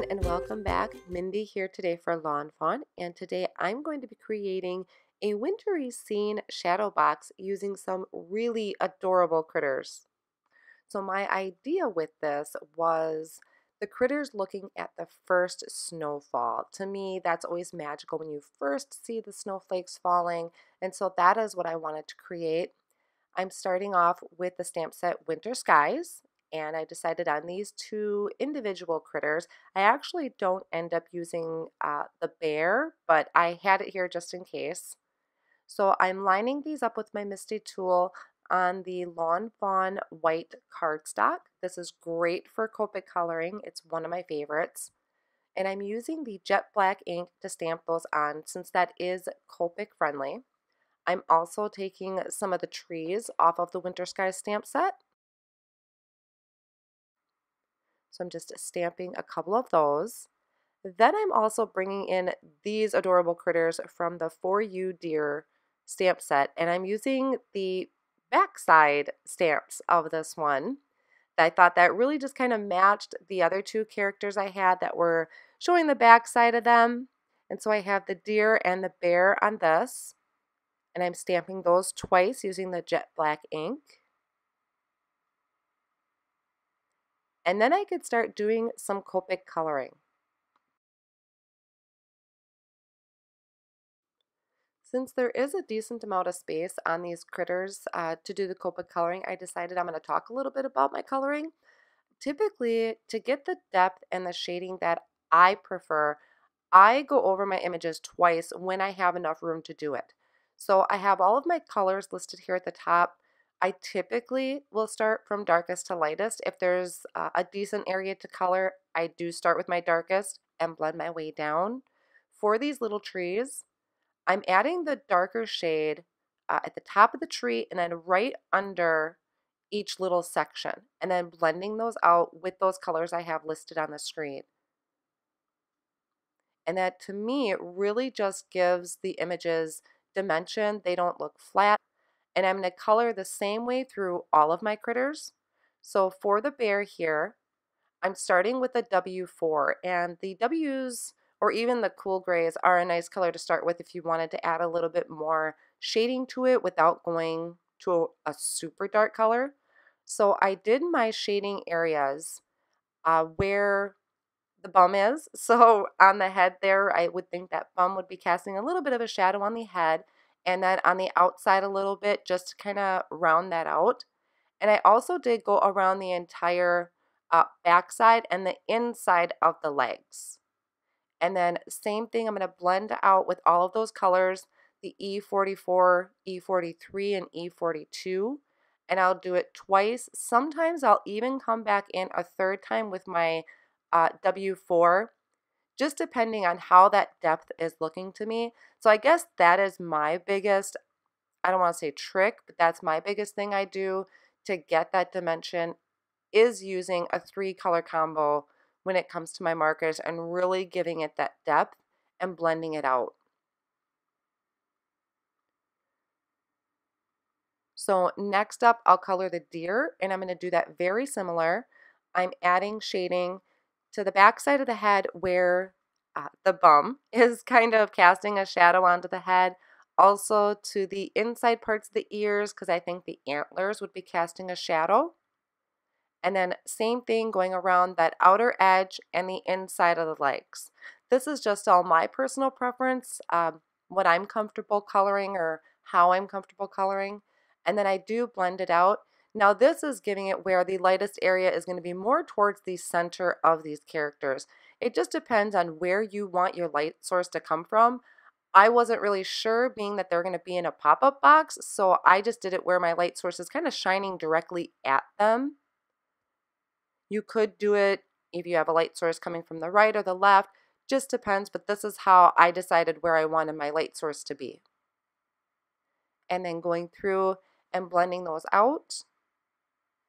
everyone and welcome back. Mindy here today for Lawn Fawn and today I'm going to be creating a wintry scene shadow box using some really adorable critters. So my idea with this was the critters looking at the first snowfall. To me that's always magical when you first see the snowflakes falling and so that is what I wanted to create. I'm starting off with the stamp set Winter Skies and I decided on these two individual critters. I actually don't end up using uh, the bear, but I had it here just in case. So I'm lining these up with my MISTI tool on the Lawn Fawn white cardstock. This is great for Copic coloring. It's one of my favorites. And I'm using the jet black ink to stamp those on since that is Copic friendly. I'm also taking some of the trees off of the Winter Sky stamp set so I'm just stamping a couple of those. Then I'm also bringing in these adorable critters from the For You Deer stamp set, and I'm using the backside stamps of this one. I thought that really just kind of matched the other two characters I had that were showing the backside of them. And so I have the deer and the bear on this, and I'm stamping those twice using the jet black ink. And then I could start doing some Copic coloring. Since there is a decent amount of space on these critters uh, to do the Copic coloring, I decided I'm going to talk a little bit about my coloring. Typically, to get the depth and the shading that I prefer, I go over my images twice when I have enough room to do it. So I have all of my colors listed here at the top. I typically will start from darkest to lightest. If there's uh, a decent area to color, I do start with my darkest and blend my way down. For these little trees, I'm adding the darker shade uh, at the top of the tree and then right under each little section and then blending those out with those colors I have listed on the screen. And that to me really just gives the images dimension. They don't look flat. And I'm going to color the same way through all of my critters. So for the bear here, I'm starting with a W4 and the W's or even the cool grays are a nice color to start with if you wanted to add a little bit more shading to it without going to a, a super dark color. So I did my shading areas uh, where the bum is. So on the head there, I would think that bum would be casting a little bit of a shadow on the head and then on the outside a little bit just to kind of round that out. And I also did go around the entire uh, backside and the inside of the legs. And then same thing, I'm going to blend out with all of those colors, the E44, E43, and E42. And I'll do it twice. Sometimes I'll even come back in a third time with my uh, W4 just depending on how that depth is looking to me. So I guess that is my biggest, I don't want to say trick, but that's my biggest thing I do to get that dimension is using a three color combo when it comes to my markers and really giving it that depth and blending it out. So next up, I'll color the deer and I'm going to do that very similar. I'm adding shading to the back side of the head where uh, the bum is kind of casting a shadow onto the head. Also to the inside parts of the ears because I think the antlers would be casting a shadow. And then same thing going around that outer edge and the inside of the legs. This is just all my personal preference, um, what I'm comfortable coloring or how I'm comfortable coloring. And then I do blend it out now this is giving it where the lightest area is going to be more towards the center of these characters. It just depends on where you want your light source to come from. I wasn't really sure being that they're going to be in a pop-up box, so I just did it where my light source is kind of shining directly at them. You could do it if you have a light source coming from the right or the left, just depends, but this is how I decided where I wanted my light source to be. And then going through and blending those out.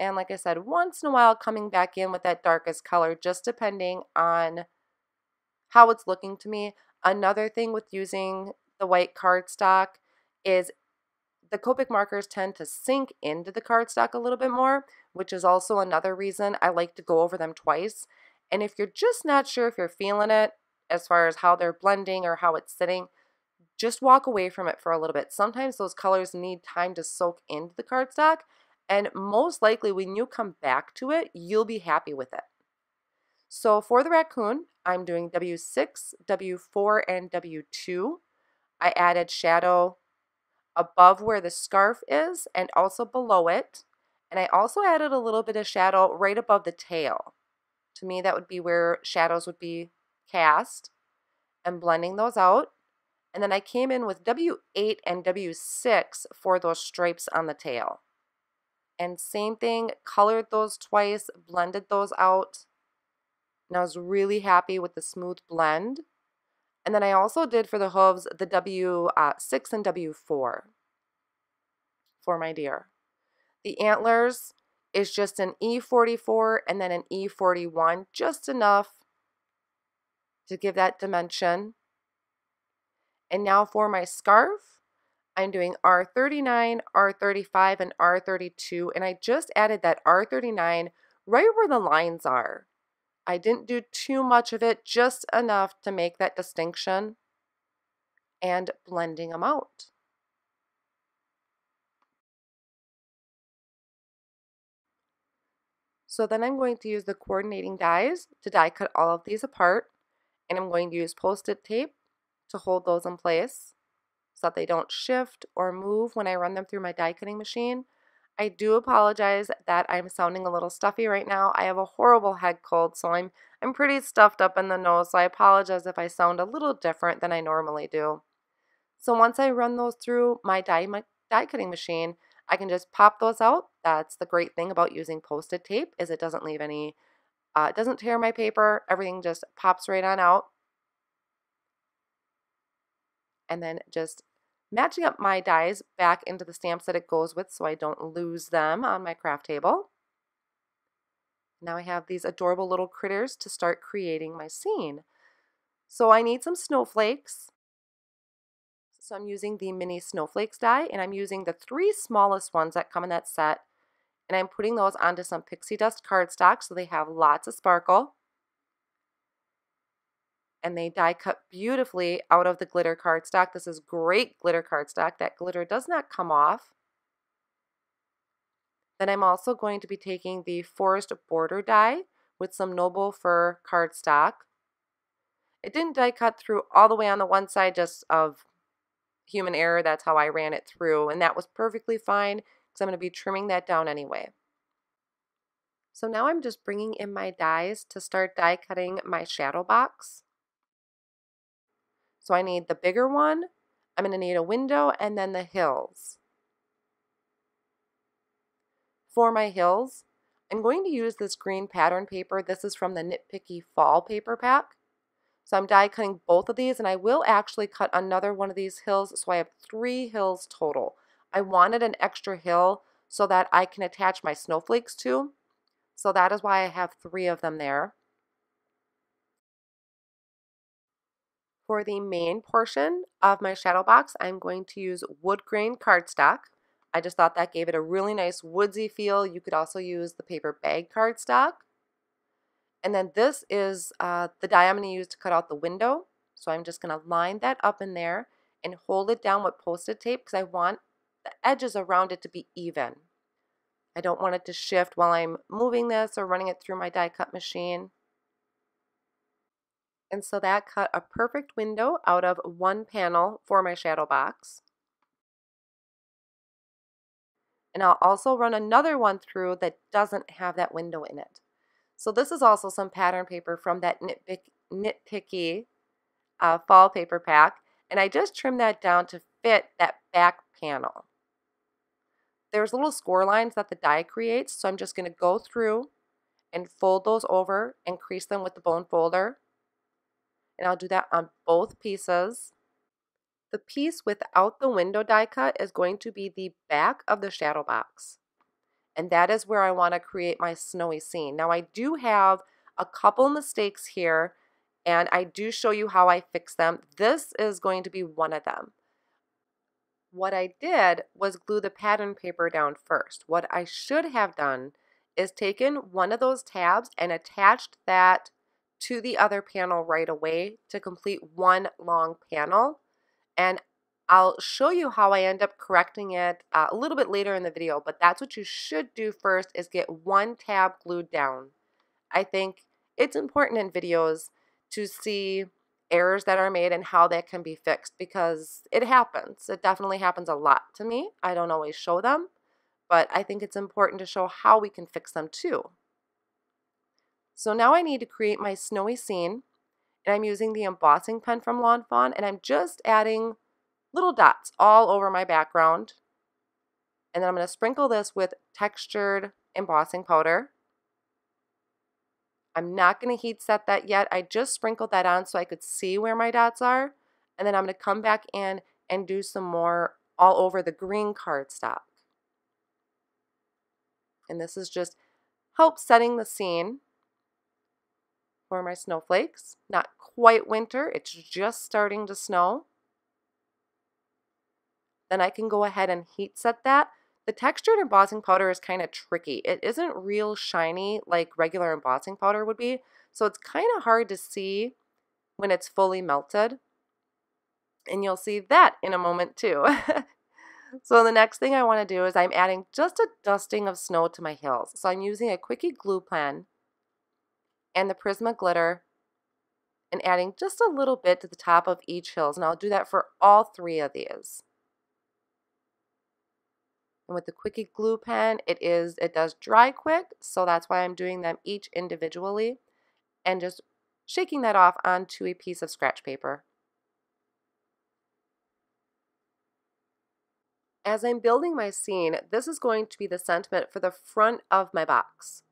And like I said, once in a while coming back in with that darkest color, just depending on how it's looking to me. Another thing with using the white cardstock is the Copic markers tend to sink into the cardstock a little bit more, which is also another reason I like to go over them twice. And if you're just not sure if you're feeling it as far as how they're blending or how it's sitting, just walk away from it for a little bit. Sometimes those colors need time to soak into the cardstock, and most likely when you come back to it, you'll be happy with it. So for the raccoon, I'm doing W6, W4, and W2. I added shadow above where the scarf is and also below it. And I also added a little bit of shadow right above the tail. To me, that would be where shadows would be cast and blending those out. And then I came in with W8 and W6 for those stripes on the tail. And same thing, colored those twice, blended those out. And I was really happy with the smooth blend. And then I also did for the hooves the W6 uh, and W4 for my deer. The antlers is just an E44 and then an E41, just enough to give that dimension. And now for my scarf, I'm doing R39, R35, and R32, and I just added that R39 right where the lines are. I didn't do too much of it, just enough to make that distinction and blending them out. So then I'm going to use the coordinating dies to die cut all of these apart and I'm going to use post-it tape to hold those in place so that they don't shift or move when I run them through my die cutting machine. I do apologize that I'm sounding a little stuffy right now. I have a horrible head cold, so I'm I'm pretty stuffed up in the nose, so I apologize if I sound a little different than I normally do. So once I run those through my die, my die cutting machine, I can just pop those out. That's the great thing about using post-it tape is it doesn't leave any, uh, it doesn't tear my paper. Everything just pops right on out. And then just matching up my dies back into the stamps that it goes with so I don't lose them on my craft table. Now I have these adorable little critters to start creating my scene. So I need some snowflakes. So I'm using the mini snowflakes die and I'm using the three smallest ones that come in that set and I'm putting those onto some pixie dust cardstock so they have lots of sparkle and they die cut beautifully out of the glitter cardstock. This is great glitter cardstock. That glitter does not come off. Then I'm also going to be taking the forest border die with some noble fir cardstock. It didn't die cut through all the way on the one side just of human error. That's how I ran it through and that was perfectly fine because I'm going to be trimming that down anyway. So now I'm just bringing in my dies to start die cutting my shadow box. So I need the bigger one, I'm going to need a window, and then the hills. For my hills, I'm going to use this green pattern paper. This is from the Knit Picky Fall paper pack. So I'm die cutting both of these and I will actually cut another one of these hills so I have three hills total. I wanted an extra hill so that I can attach my snowflakes to. So that is why I have three of them there. For the main portion of my shadow box, I'm going to use wood grain cardstock. I just thought that gave it a really nice woodsy feel. You could also use the paper bag cardstock. And then this is uh, the die I'm going to use to cut out the window. So I'm just going to line that up in there and hold it down with post-it tape because I want the edges around it to be even. I don't want it to shift while I'm moving this or running it through my die cut machine. And so that cut a perfect window out of one panel for my shadow box. And I'll also run another one through that doesn't have that window in it. So this is also some pattern paper from that knit picky uh, fall paper pack. And I just trimmed that down to fit that back panel. There's little score lines that the die creates. So I'm just going to go through and fold those over and crease them with the bone folder and I'll do that on both pieces. The piece without the window die cut is going to be the back of the shadow box. And that is where I want to create my snowy scene. Now I do have a couple mistakes here and I do show you how I fix them. This is going to be one of them. What I did was glue the pattern paper down first. What I should have done is taken one of those tabs and attached that to the other panel right away to complete one long panel. And I'll show you how I end up correcting it uh, a little bit later in the video, but that's what you should do first is get one tab glued down. I think it's important in videos to see errors that are made and how that can be fixed because it happens. It definitely happens a lot to me. I don't always show them, but I think it's important to show how we can fix them too. So now I need to create my snowy scene and I'm using the embossing pen from Lawn Fawn and I'm just adding little dots all over my background. And then I'm going to sprinkle this with textured embossing powder. I'm not going to heat set that yet. I just sprinkled that on so I could see where my dots are. And then I'm going to come back in and do some more all over the green cardstock. And this is just help setting the scene for my snowflakes. Not quite winter, it's just starting to snow. Then I can go ahead and heat set that. The textured embossing powder is kind of tricky. It isn't real shiny like regular embossing powder would be, so it's kind of hard to see when it's fully melted. And you'll see that in a moment too. so the next thing I want to do is I'm adding just a dusting of snow to my hills. So I'm using a Quickie glue pen and the Prisma glitter and adding just a little bit to the top of each hills. And I'll do that for all three of these. And with the Quickie glue pen, it is it does dry quick, so that's why I'm doing them each individually and just shaking that off onto a piece of scratch paper. As I'm building my scene, this is going to be the sentiment for the front of my box.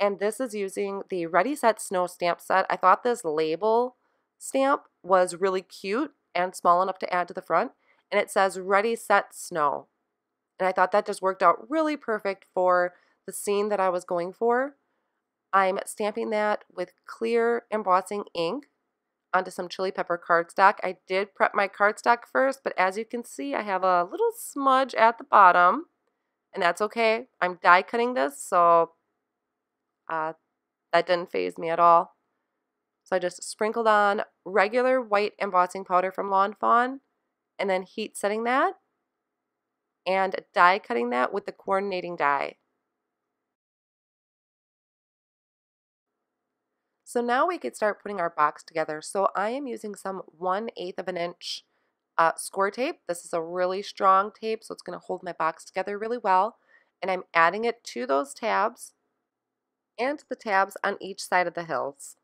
And this is using the Ready Set Snow stamp set. I thought this label stamp was really cute and small enough to add to the front and it says ready, set, snow. And I thought that just worked out really perfect for the scene that I was going for. I'm stamping that with clear embossing ink onto some chili pepper cardstock. I did prep my cardstock first, but as you can see, I have a little smudge at the bottom, and that's okay. I'm die cutting this, so uh, that didn't phase me at all. So I just sprinkled on regular white embossing powder from Lawn Fawn and then heat setting that and die cutting that with the coordinating die. So now we could start putting our box together. So I am using some 1 8 of an inch uh, score tape. This is a really strong tape, so it's going to hold my box together really well. And I'm adding it to those tabs and the tabs on each side of the hills.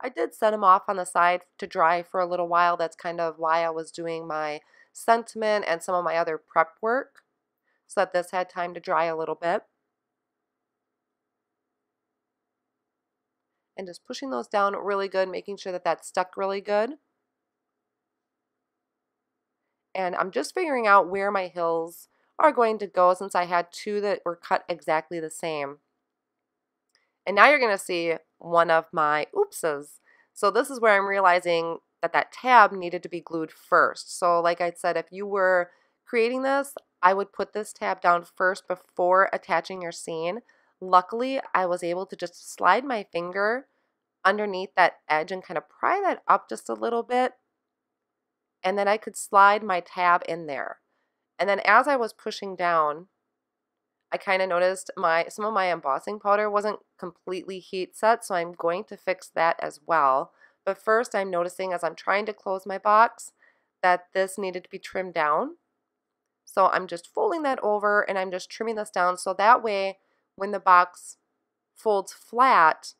I did set them off on the side to dry for a little while. That's kind of why I was doing my sentiment and some of my other prep work so that this had time to dry a little bit. And just pushing those down really good, making sure that that's stuck really good. And I'm just figuring out where my hills are going to go since I had two that were cut exactly the same. And now you're going to see one of my oopses. So this is where I'm realizing that that tab needed to be glued first. So like I said, if you were creating this, I would put this tab down first before attaching your scene. Luckily, I was able to just slide my finger underneath that edge and kind of pry that up just a little bit. And then I could slide my tab in there. And then as I was pushing down, I kind of noticed my some of my embossing powder wasn't completely heat set, so I'm going to fix that as well. But first I'm noticing as I'm trying to close my box that this needed to be trimmed down. So I'm just folding that over and I'm just trimming this down so that way when the box folds flat,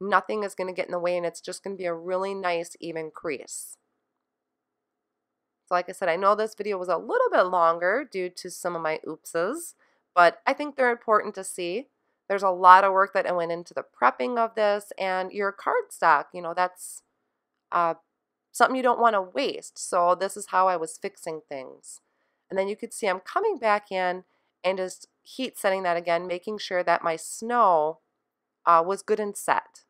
nothing is going to get in the way and it's just going to be a really nice even crease. So like I said, I know this video was a little bit longer due to some of my oopses, but I think they're important to see. There's a lot of work that went into the prepping of this and your cardstock, you know, that's uh, something you don't want to waste. So this is how I was fixing things. And then you could see I'm coming back in and just heat setting that again, making sure that my snow uh, was good and set.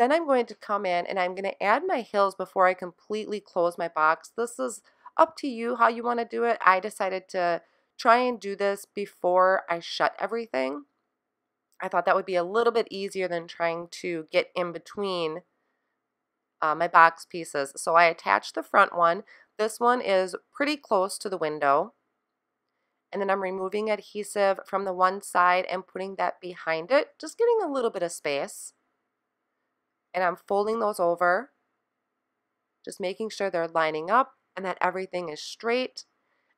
Then I'm going to come in and I'm going to add my hills before I completely close my box. This is up to you how you want to do it. I decided to try and do this before I shut everything. I thought that would be a little bit easier than trying to get in between uh, my box pieces. So I attached the front one. This one is pretty close to the window. And then I'm removing adhesive from the one side and putting that behind it, just getting a little bit of space. And I'm folding those over, just making sure they're lining up and that everything is straight.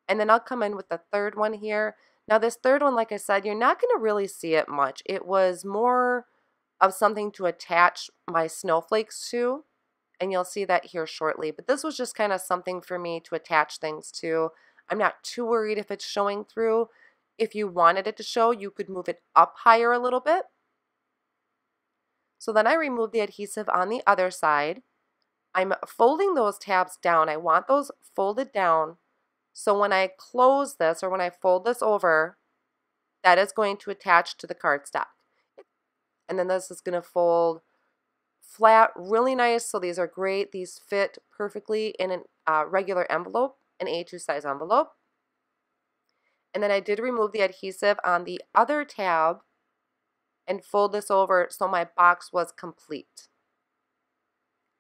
And then I'll come in with the third one here. Now this third one, like I said, you're not going to really see it much. It was more of something to attach my snowflakes to and you'll see that here shortly. But this was just kind of something for me to attach things to. I'm not too worried if it's showing through. If you wanted it to show, you could move it up higher a little bit. So then I remove the adhesive on the other side. I'm folding those tabs down. I want those folded down. So when I close this or when I fold this over, that is going to attach to the cardstock. And then this is going to fold flat, really nice. So these are great. These fit perfectly in a uh, regular envelope, an A2 size envelope. And then I did remove the adhesive on the other tab and fold this over so my box was complete.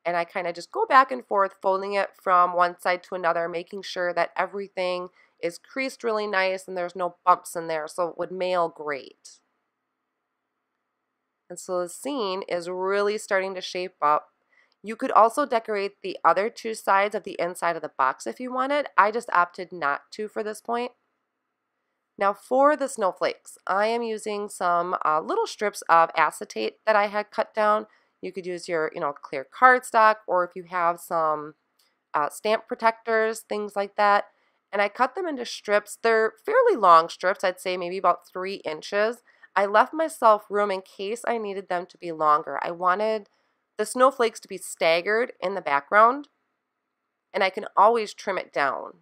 And I kind of just go back and forth, folding it from one side to another, making sure that everything is creased really nice and there's no bumps in there so it would mail great. And so the scene is really starting to shape up. You could also decorate the other two sides of the inside of the box if you wanted. I just opted not to for this point. Now for the snowflakes, I am using some uh, little strips of acetate that I had cut down. You could use your, you know, clear cardstock or if you have some uh, stamp protectors, things like that. And I cut them into strips. They're fairly long strips, I'd say maybe about three inches. I left myself room in case I needed them to be longer. I wanted the snowflakes to be staggered in the background, and I can always trim it down.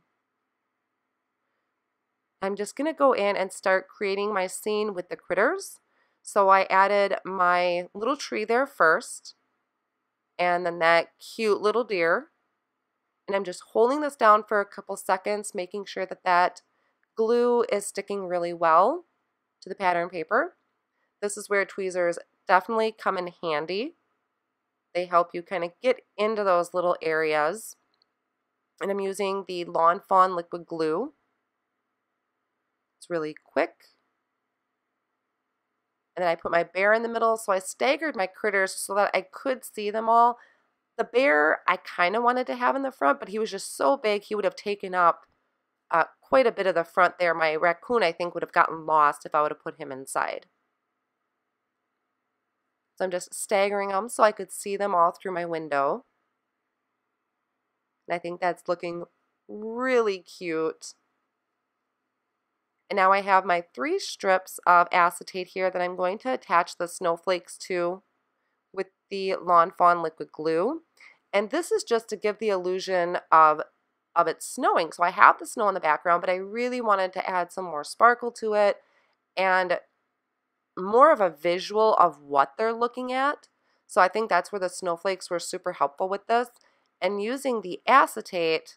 I'm just going to go in and start creating my scene with the critters. So I added my little tree there first, and then that cute little deer. And I'm just holding this down for a couple seconds, making sure that that glue is sticking really well to the pattern paper. This is where tweezers definitely come in handy. They help you kind of get into those little areas. And I'm using the Lawn Fawn liquid glue. It's really quick. And then I put my bear in the middle, so I staggered my critters so that I could see them all. The bear I kind of wanted to have in the front, but he was just so big he would have taken up uh, quite a bit of the front there. My raccoon, I think, would have gotten lost if I would have put him inside. So I'm just staggering them so I could see them all through my window. And I think that's looking really cute. And now I have my three strips of acetate here that I'm going to attach the snowflakes to with the Lawn Fawn liquid glue. And this is just to give the illusion of of it snowing. So I have the snow in the background, but I really wanted to add some more sparkle to it and more of a visual of what they're looking at. So I think that's where the snowflakes were super helpful with this. And using the acetate,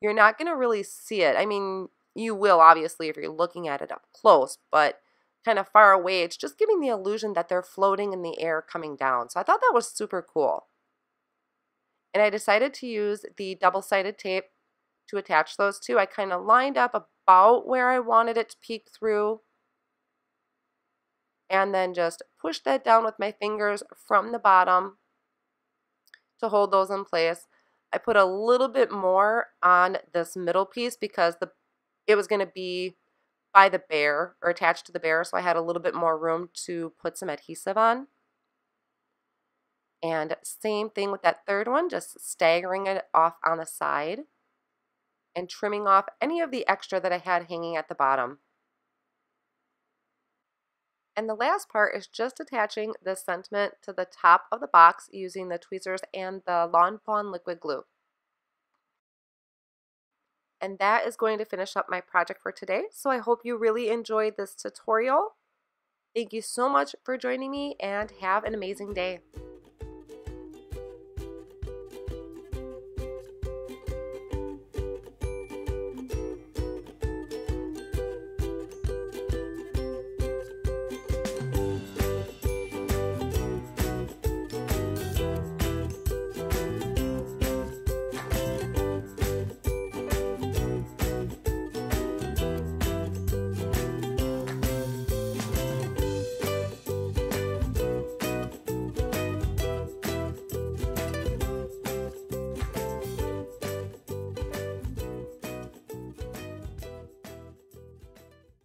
you're not going to really see it. I mean, you will obviously if you're looking at it up close, but kind of far away, it's just giving the illusion that they're floating in the air coming down. So I thought that was super cool. And I decided to use the double-sided tape to attach those two. I kind of lined up about where I wanted it to peek through and then just push that down with my fingers from the bottom to hold those in place. I put a little bit more on this middle piece because the it was going to be by the bear or attached to the bear so I had a little bit more room to put some adhesive on. And same thing with that third one, just staggering it off on the side and trimming off any of the extra that I had hanging at the bottom. And the last part is just attaching the sentiment to the top of the box using the tweezers and the Lawn Fawn liquid glue. And that is going to finish up my project for today. So I hope you really enjoyed this tutorial. Thank you so much for joining me and have an amazing day.